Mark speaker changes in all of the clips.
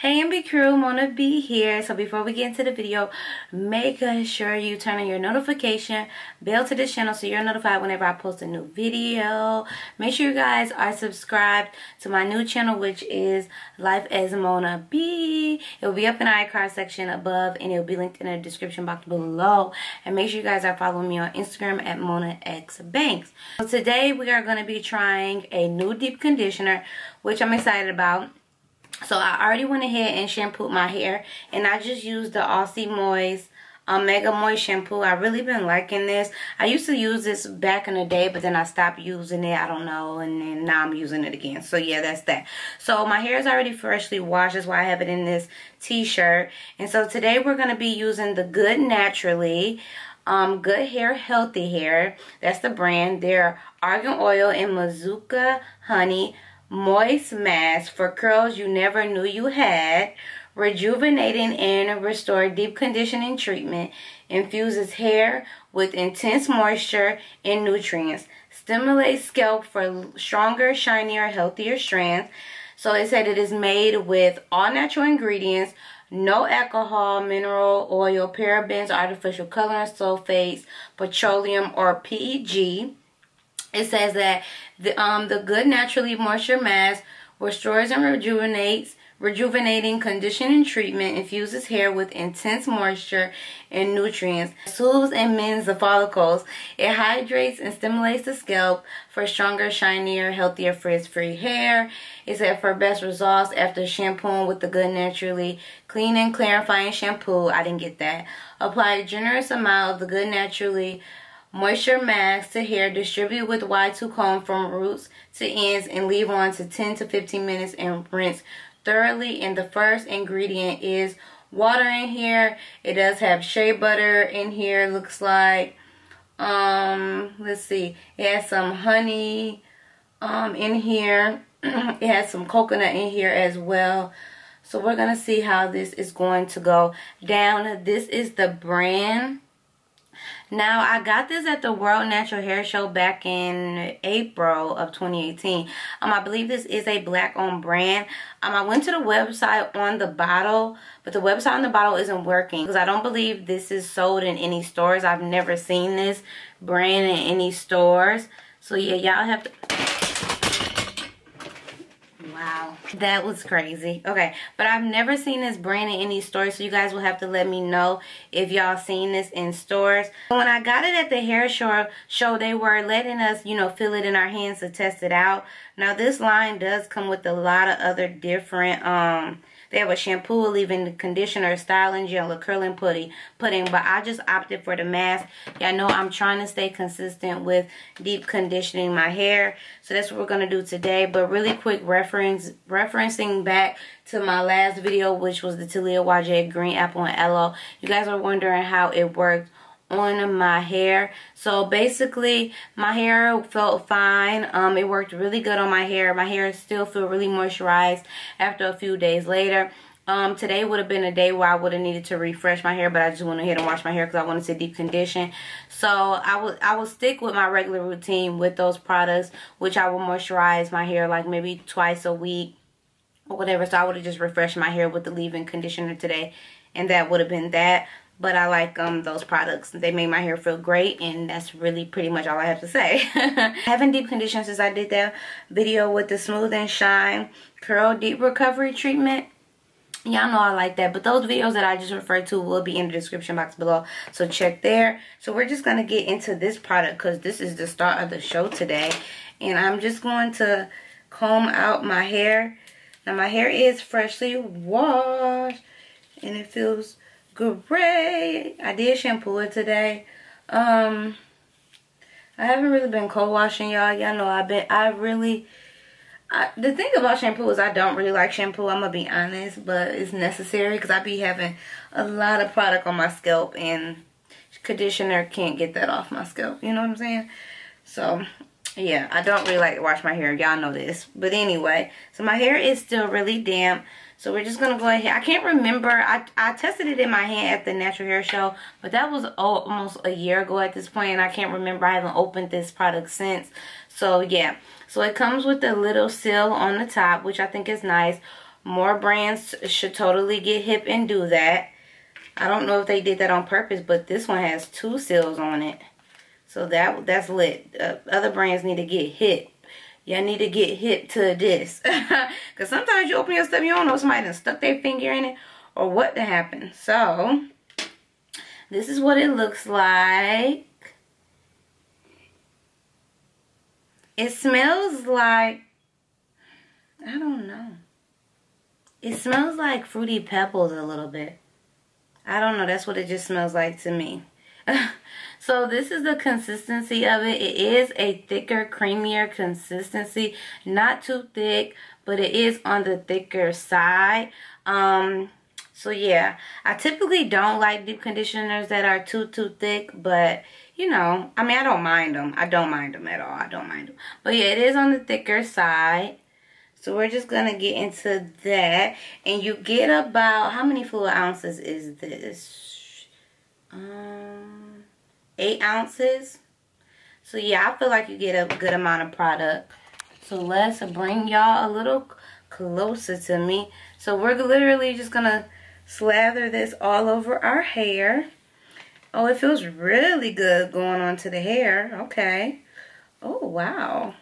Speaker 1: Hey MB crew, Mona B here. So before we get into the video, make sure you turn on your notification bell to this channel so you're notified whenever I post a new video. Make sure you guys are subscribed to my new channel which is Life as Mona B. It will be up in the iCard section above and it will be linked in the description box below. And make sure you guys are following me on Instagram at Mona X Banks. So today we are going to be trying a new deep conditioner which I'm excited about so I already went ahead and shampooed my hair. And I just used the Aussie Moist um, Mega Moist shampoo. I really been liking this. I used to use this back in the day, but then I stopped using it. I don't know. And then now I'm using it again. So yeah, that's that. So my hair is already freshly washed. That's why I have it in this t-shirt. And so today we're going to be using the Good Naturally um, Good Hair Healthy Hair. That's the brand. They're Argan Oil and Manuka Honey Moist Mask for curls you never knew you had. Rejuvenating and restore deep conditioning treatment. Infuses hair with intense moisture and nutrients. Stimulates scalp for stronger, shinier, healthier strands. So it said it is made with all natural ingredients, no alcohol, mineral oil, parabens, artificial colorants, sulfates, petroleum, or PEG it says that the um the good naturally moisture mask restores and rejuvenates rejuvenating conditioning treatment infuses hair with intense moisture and nutrients soothes and mends the follicles. It hydrates and stimulates the scalp for stronger shinier healthier frizz-free hair. It said for best results after shampooing with the good naturally clean and clarifying shampoo. I didn't get that. Apply a generous amount of the good naturally Moisture mask to hair. Distribute with Y2 comb from roots to ends and leave on to 10 to 15 minutes and rinse thoroughly. And the first ingredient is water in here. It does have shea butter in here. Looks like, um, let's see. It has some honey um, in here. it has some coconut in here as well. So we're going to see how this is going to go down. This is the brand now, I got this at the World Natural Hair Show back in April of 2018. Um, I believe this is a black-owned brand. Um, I went to the website on the bottle, but the website on the bottle isn't working because I don't believe this is sold in any stores. I've never seen this brand in any stores. So, yeah, y'all have to... Wow, that was crazy. Okay, but I've never seen this brand in any stores, so you guys will have to let me know if y'all seen this in stores. When I got it at the hair show, show, they were letting us, you know, feel it in our hands to test it out. Now, this line does come with a lot of other different, um, they have a shampoo, leave-in conditioner, styling gel, a curling putty, pudding. But I just opted for the mask. Y'all know I'm trying to stay consistent with deep conditioning my hair. So that's what we're going to do today. But really quick reference, referencing back to my last video, which was the Taliah Waajid Green Apple and Aloe. You guys are wondering how it worked on my hair. So basically my hair felt fine. Um it worked really good on my hair. My hair still feel really moisturized after a few days later. Um today would have been a day where i would have needed to refresh my hair but i just went ahead and wash my hair because i wanted to deep condition so i would i will stick with my regular routine with those products which i will moisturize my hair like maybe twice a week or whatever. So i would have just refreshed my hair with the leave-in conditioner today and that would have been that but I like um those products. They made my hair feel great and that's really pretty much all I have to say. I haven't deep conditioned since I did that video with the Smooth and Shine Curl Deep Recovery Treatment. Y'all know I like that. But those videos that I just referred to will be in the description box below. So check there. So we're just going to get into this product because this is the start of the show today. And I'm just going to comb out my hair. Now my hair is freshly washed. And it feels great. I did shampoo it today. Um, I haven't really been co-washing y'all. Y'all know I've been, I really, I, the thing about shampoo is I don't really like shampoo. I'm going to be honest, but it's necessary because I be having a lot of product on my scalp and conditioner can't get that off my scalp. You know what I'm saying? So, yeah, I don't really like to wash my hair. Y'all know this. But anyway, so my hair is still really damp. So we're just to go ahead. I can't remember. I, I tested it in my hand at the Natural Hair Show. But that was almost a year ago at this point, And I can't remember. I haven't opened this product since. So yeah. So it comes with a little seal on the top. Which I think is nice. More brands should totally get hip and do that. I don't know if they did that on purpose, but this one has two seals on it. So that that's lit. Uh, other brands need to get hit. Y'all need to get hip to this. Because sometimes you open your stuff, you don't know somebody done stuck their finger in it or what to happen. So, this is what it looks like. It smells like, I don't know. It smells like Fruity Pebbles a little bit. I don't know. That's what it just smells like to me. so this is the consistency of it. It is a thicker, creamier consistency. Not too thick, but it is on the thicker side. Um, so yeah, I typically don't like deep conditioners that are too, too thick, but you know, I mean, I don't mind them. I don't mind them at all. I don't mind them. But yeah, it is on the thicker side. So we're just going to get into that. And you get about, how many fluid ounces is this? Um, eight ounces. So yeah, I feel like you get a good amount of product. So let's bring y'all a little closer to me. So we're literally just to Slather this all over our hair. Oh, it feels really good going onto the hair. Okay. Oh, wow.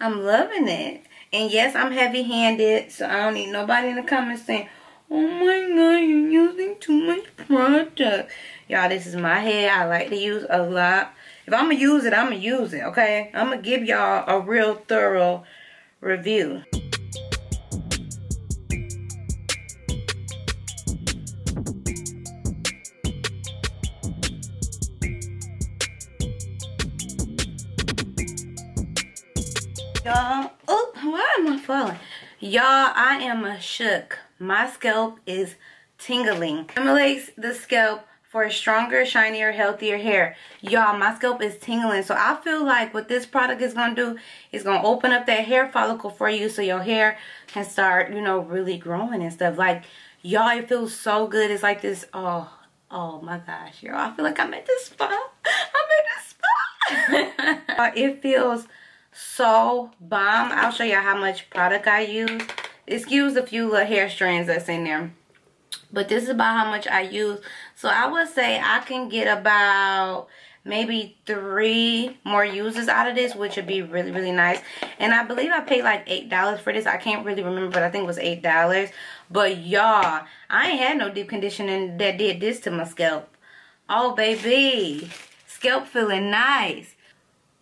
Speaker 1: I'm loving it. And yes, I'm heavy-handed, so I don't need nobody in the comments saying, Oh my god, you're using too much product. Y'all, this is my hair. I like to use a lot. If I'm going to use it, I'm going to use it, okay? I'm going to give y'all a real thorough review. y'all. Oh, why am I falling? Y'all, I am a shook. My scalp is tingling. Stimulates the scalp for stronger, shinier, healthier hair. Y'all, my scalp is tingling. So I feel like what this product is going to do is going to open up that hair follicle for you so your hair can start, you know, really growing and stuff. Like, y'all, it feels so good. It's like this, oh, oh my gosh, y'all. I feel like I'm at the spa. I'm at the spa. it feels so bomb. I'll show y'all how much product I use. Excuse a few little hair strands that's in there. But this is about how much I use. So I would say I can get about maybe three more uses out of this, which would be really, really nice. And I believe I paid like $8 for this. I can't really remember, but I think it was $8. But y'all, I ain't had no deep conditioning that did this to my scalp. Oh, baby. Scalp feeling nice.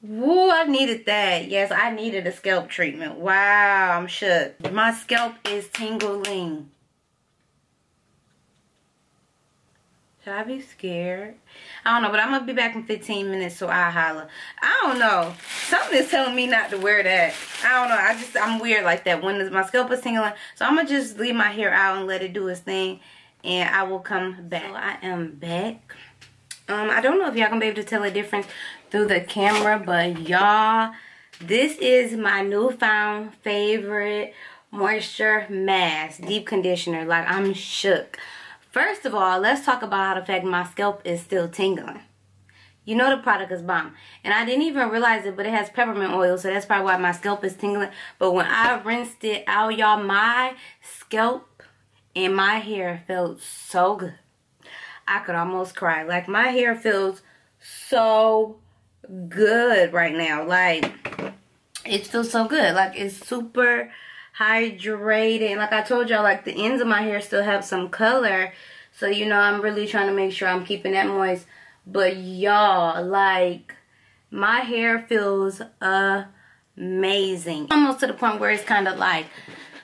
Speaker 1: Woo, I needed that. Yes, I needed a scalp treatment. Wow, I'm shook. My scalp is tingling. Should I be scared? I don't know, but I'm going to be back in 15 minutes, so I'll holler. I don't know. Something is telling me not to wear that. I don't know. I just, I'm weird like that. When my scalp is tingling. So I'm going to just leave my hair out and let it do its thing. And I will come back. So I am back. Um, I don't know if y'all gonna be able to tell a difference through the camera, but y'all, this is my newfound favorite moisture mask, deep conditioner. Like, I'm shook. First of all, let's talk about how the fact my scalp is still tingling. You know the product is bomb. And I didn't even realize it, but it has peppermint oil, so that's probably why my scalp is tingling. But when I rinsed it out, y'all, my scalp and my hair felt so good. I could almost cry. Like my hair feels so good right now. Like it feels so good. Like it's super hydrated. Like I told y'all, like the ends of my hair still have some color. So, you know, I'm really trying to make sure I'm keeping that moist. But y'all, like my hair feels amazing. Almost to the point where it's kind of like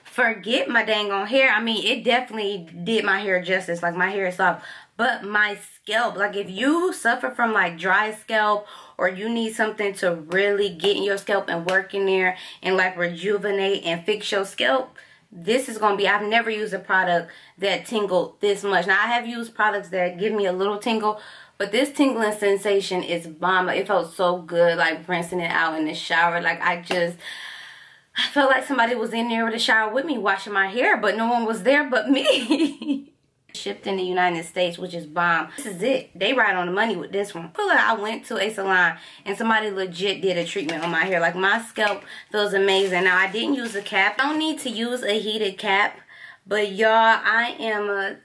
Speaker 1: forget my dang on hair. I mean, it definitely did my hair justice. Like my hair is soft but my scalp like if you suffer from like dry scalp or you need something to really get in your scalp and work in there and like rejuvenate and fix your scalp this is going to be i've never used a product that tingled this much. Now i have used products that give me a little tingle but this tingling sensation is bomb. It felt so good like rinsing it out in the shower. Like i just I felt like somebody was in there with a shower with me washing my hair, but no one was there but me. shipped in the United States, which is bomb. This is it. They ride on the money with this one. I went to a salon and somebody legit did a treatment on my hair. Like my scalp feels amazing. Now I didn't use a cap. I don't need to use a heated cap. But y'all, I am a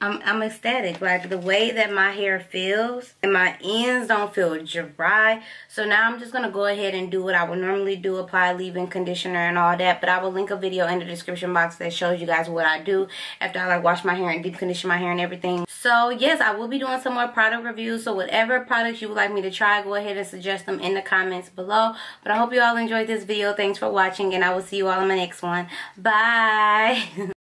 Speaker 1: I'm, I'm ecstatic. Like the way that my hair feels and my ends don't feel dry. So now I'm just going to go ahead and do what I would normally do. Apply leave-in conditioner and all that. But I will link a video in the description box that shows you guys what I do after I like wash my hair and deep condition my hair and everything. So yes, I will be doing some more product reviews. So whatever products you would like me to try, go ahead and suggest them in the comments below. But I hope you all enjoyed this video. Thanks for watching and I will see you all in my next one. Bye.